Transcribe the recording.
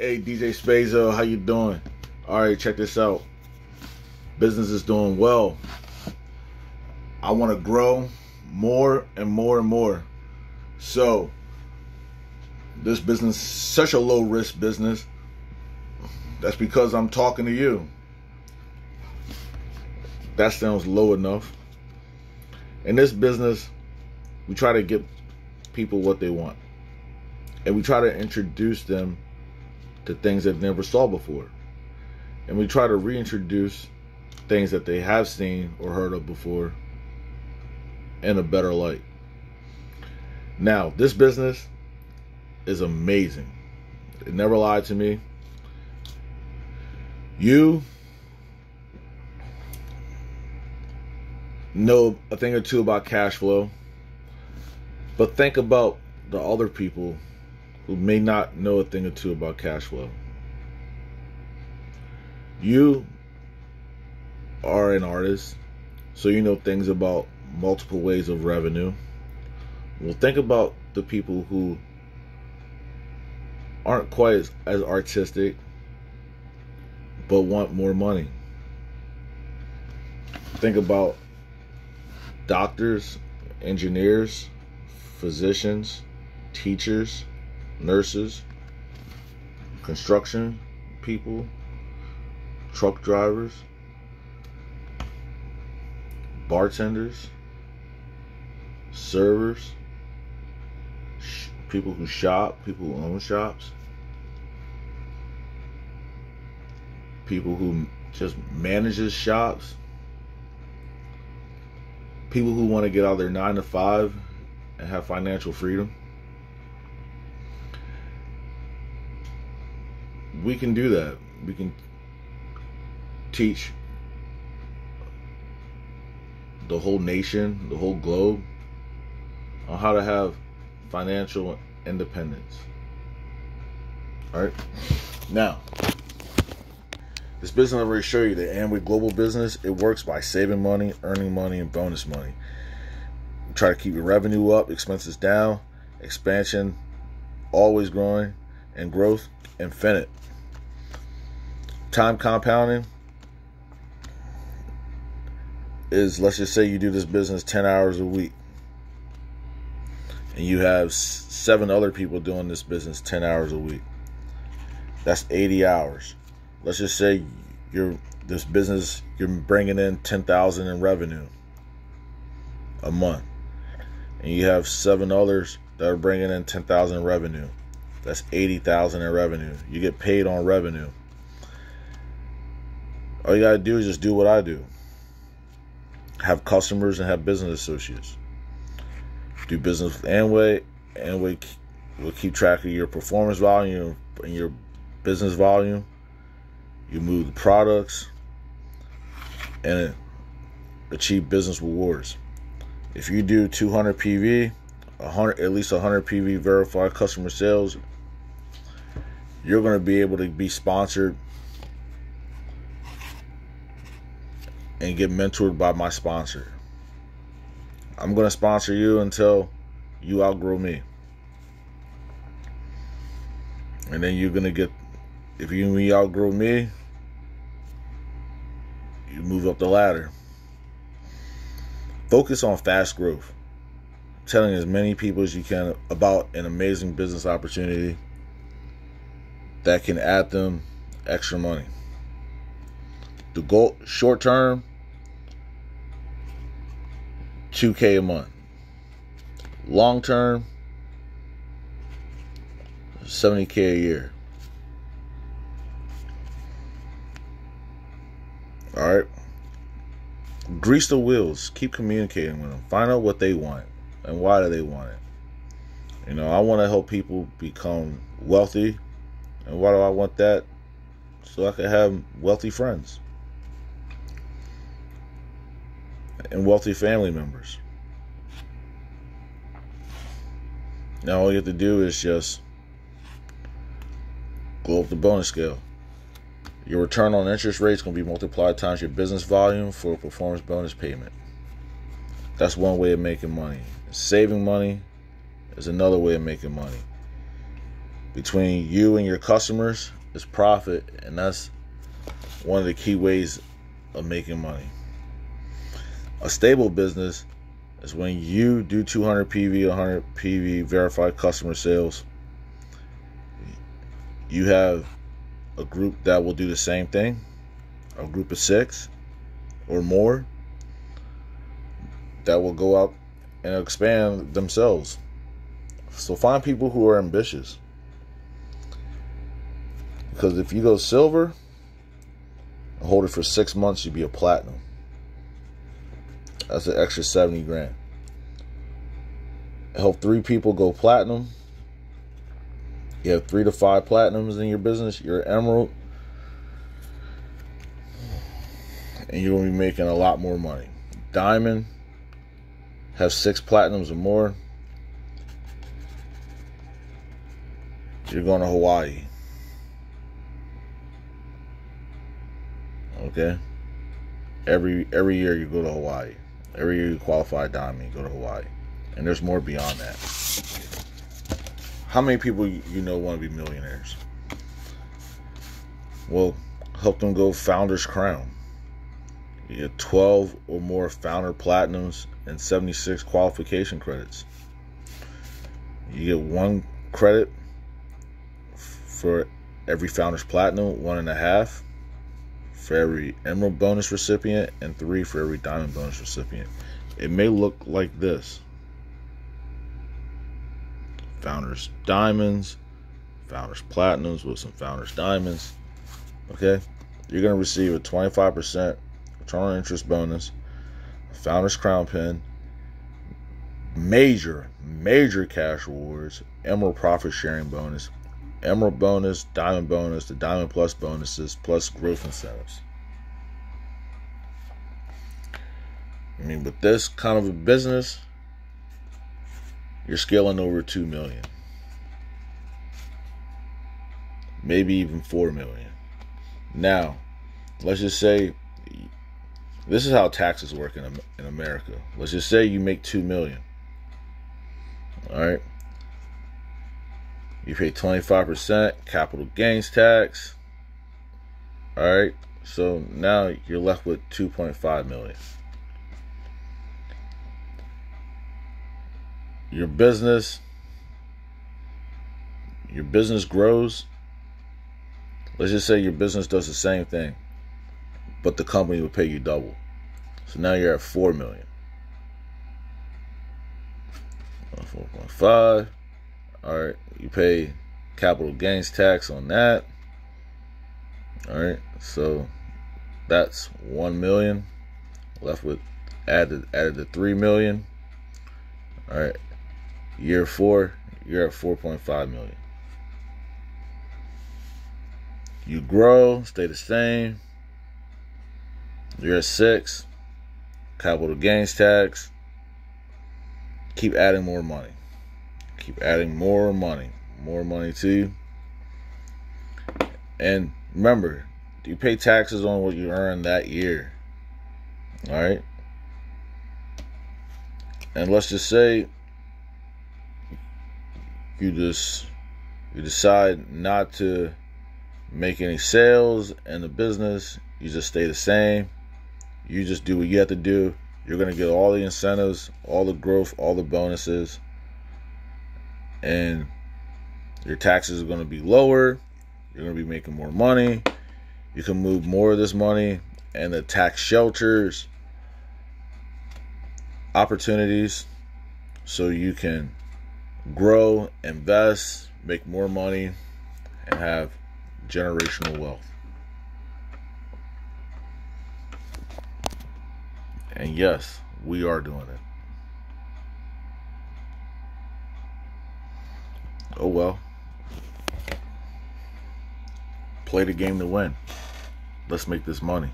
Hey DJ Spazo, how you doing? All right, check this out. Business is doing well. I want to grow more and more and more. So, this business such a low risk business. That's because I'm talking to you. That sounds low enough. In this business, we try to get people what they want. And we try to introduce them to things they've never saw before. And we try to reintroduce things that they have seen or heard of before in a better light. Now, this business is amazing. It never lied to me. You know a thing or two about cash flow, but think about the other people who may not know a thing or two about cash flow. You are an artist, so you know things about multiple ways of revenue. Well, think about the people who aren't quite as, as artistic but want more money. Think about doctors, engineers, physicians, teachers, nurses, construction people, truck drivers, bartenders, servers, people who shop, people who own shops, people who just manages shops, people who want to get out of their nine to five and have financial freedom. We can do that. We can teach the whole nation, the whole globe, on how to have financial independence. All right. Now, this business I already show you the Amway Global Business. It works by saving money, earning money, and bonus money. Try to keep your revenue up, expenses down, expansion always growing, and growth infinite. Time compounding is let's just say you do this business 10 hours a week and you have seven other people doing this business 10 hours a week. That's 80 hours. Let's just say you're this business you're bringing in 10,000 in revenue a month and you have seven others that are bringing in 10,000 in revenue that's 80,000 in revenue you get paid on revenue all you got to do is just do what I do have customers and have business associates. Do business with Amway. Amway will keep track of your performance volume and your business volume. You move the products and achieve business rewards. If you do 200 PV, 100 at least 100 PV verified customer sales, you're going to be able to be sponsored and get mentored by my sponsor. I'm going to sponsor you until you outgrow me. And then you're going to get, if you outgrow me, you move up the ladder. Focus on fast growth. Telling as many people as you can about an amazing business opportunity that can add them extra money. The goal short term 2K a month. Long term, 70K a year. All right. Grease the wheels. Keep communicating with them. Find out what they want and why do they want it. You know, I want to help people become wealthy. And why do I want that? So I can have wealthy friends. and wealthy family members. Now all you have to do is just go up the bonus scale. Your return on interest rate is going to be multiplied times your business volume for a performance bonus payment. That's one way of making money. Saving money is another way of making money. Between you and your customers is profit, and that's one of the key ways of making money. A stable business is when you do 200 PV, 100 PV verified customer sales. You have a group that will do the same thing, a group of six or more that will go out and expand themselves. So find people who are ambitious. Because if you go silver, hold it for six months, you'd be a platinum. That's an extra 70 grand. Help three people go platinum. You have three to five platinums in your business, you're emerald. And you're going to be making a lot more money. Diamond, have six platinums or more. You're going to Hawaii. Okay? Every every year you go to Hawaii. Every year you qualify diamond, you go to Hawaii. And there's more beyond that. How many people you know want to be millionaires? Well, help them go Founder's Crown. You get 12 or more Founder Platinums and 76 qualification credits. You get one credit for every Founders Platinum, one and a half for every Emerald bonus recipient, and three for every Diamond bonus recipient. It may look like this Founders Diamonds, Founders Platinums with some Founders Diamonds. Okay? You're going to receive a 25% return on interest bonus, Founders Crown Pin, major, major cash rewards, Emerald profit sharing bonus, Emerald bonus, Diamond bonus, the Diamond Plus bonuses, plus growth incentives. I mean, with this kind of a business, you're scaling over 2 million. Maybe even 4 million. Now, let's just say this is how taxes work in, in America. Let's just say you make 2 million. All right. You pay 25% capital gains tax. All right. So now you're left with 2.5 million. Your business your business grows. Let's just say your business does the same thing, but the company will pay you double. So now you're at 4 million. 4.5. All right, you pay capital gains tax on that. All right, so that's 1 million left with added added the 3 million. All right. Year 4, you're at 4.5 million. You grow, stay the same. You're at 6 capital gains tax. Keep adding more money. Keep adding more money. More money to you. And remember, you pay taxes on what you earn that year. All right? And let's just say you just you decide not to make any sales in the business, you just stay the same you just do what you have to do. You're going to get all the incentives, all the growth, all the bonuses, and your taxes are going to be lower. You're going to be making more money. You can move more of this money and the tax shelters opportunities so you can grow, invest, make more money, and have generational wealth. And yes, we are doing it. Oh well. Play the game to win. Let's make this money.